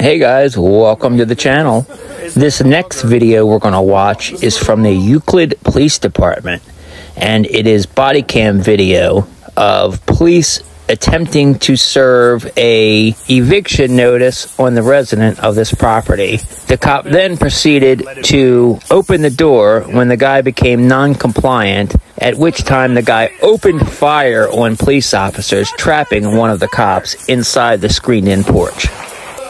Hey guys, welcome to the channel. This next video we're going to watch is from the Euclid Police Department and it is body cam video of police attempting to serve a eviction notice on the resident of this property. The cop then proceeded to open the door when the guy became non-compliant, at which time the guy opened fire on police officers, trapping one of the cops inside the screened-in porch.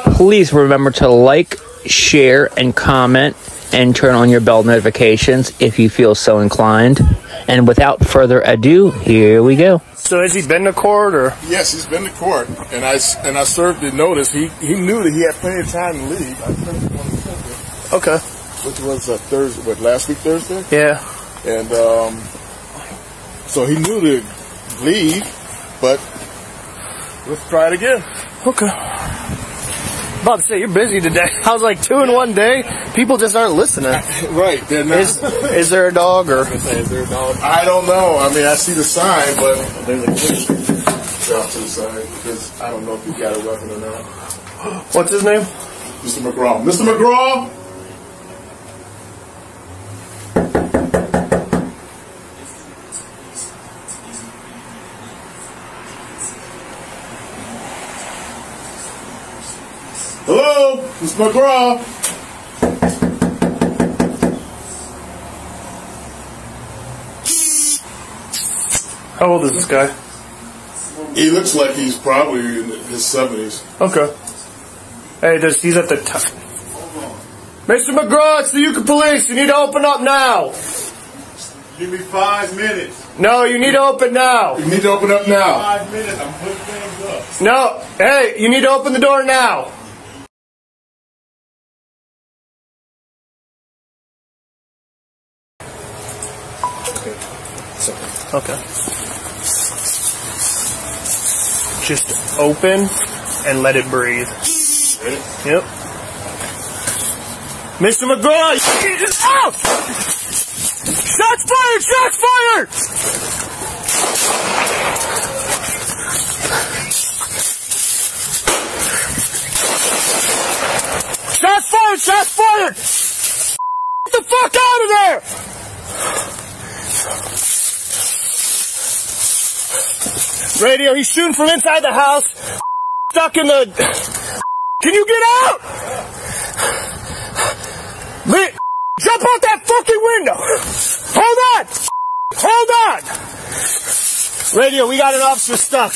Please remember to like, share, and comment, and turn on your bell notifications if you feel so inclined. And without further ado, here we go. So has he been to court or? Yes, he's been to court, and I and I served the notice. He he knew that he had plenty of time to leave. I served him on the second, Okay. which was uh, Thursday, what last week Thursday, Yeah. and um, so he knew to leave, but let's try it again. Okay. About to say you're busy today. I was like two in one day. People just aren't listening. Right? They're not. Is is there a dog or? I don't know. I mean, I see the sign, but there's a clip off to the side because I don't know if he's got a weapon or not. What's his name? Mr. McGraw. Mr. McGraw. Mr. McGraw. How old is this guy? He looks like he's probably in his seventies. Okay. Hey, does he's at the top. Mr. McGraw, it's the Euclid Police. You need to open up now. Give me five minutes. No, you need to open now. You need to open up now. Five minutes, I'm putting things up. No, hey, you need to open the door now. Okay. Just open and let it breathe. Ready? Yep. Mr. McGraw, out! Shots fired! Shots fired! Shots fired! Shots fired! Get the fuck out of there! Radio, he's shooting from inside the house. Stuck in the. Can you get out? Lit. Jump out that fucking window! Hold on! Hold on! Radio, we got an officer stuck.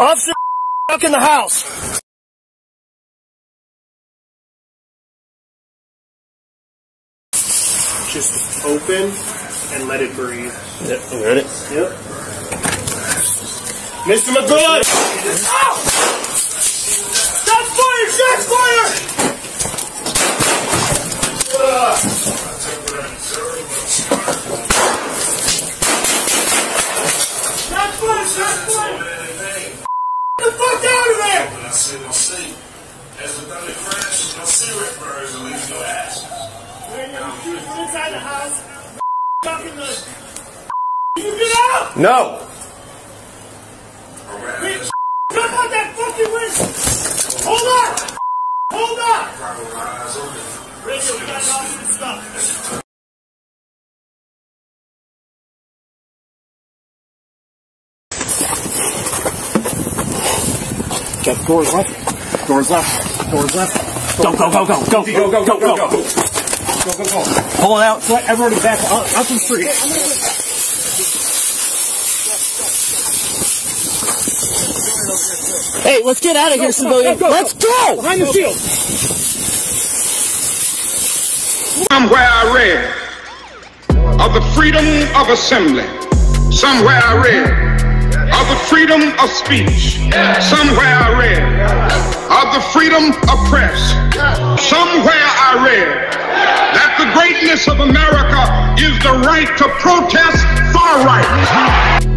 Officer stuck in the house. Just open and let it breathe. Yep, you ready? Yep. Mr. McGraw! Ow! Shots fired! Shots fired! Shots fired! Shots fired! Get the fuck out of there! I said, no see. As the thunder crashes, no cigarette burns and leaves no ashes. Shoot from inside the house. Stuck in the. Can you get out? No. Around Jump out that fucking window! Hold on! Hold on! proper eyes open. Radio, we got an officer. Got doors left. Doors left. Doors left. Go, go, go, go, go, Go, go, go, go, go. Go, go, go. Pull it out. So everybody back out, out the street. Hey, let's get out of here, civilian. Let's go! Behind the field. Somewhere I read of the freedom of assembly. Somewhere I read of the freedom of speech. Somewhere I read of the freedom of press. Somewhere I read that the greatness of America is the right to protest far right.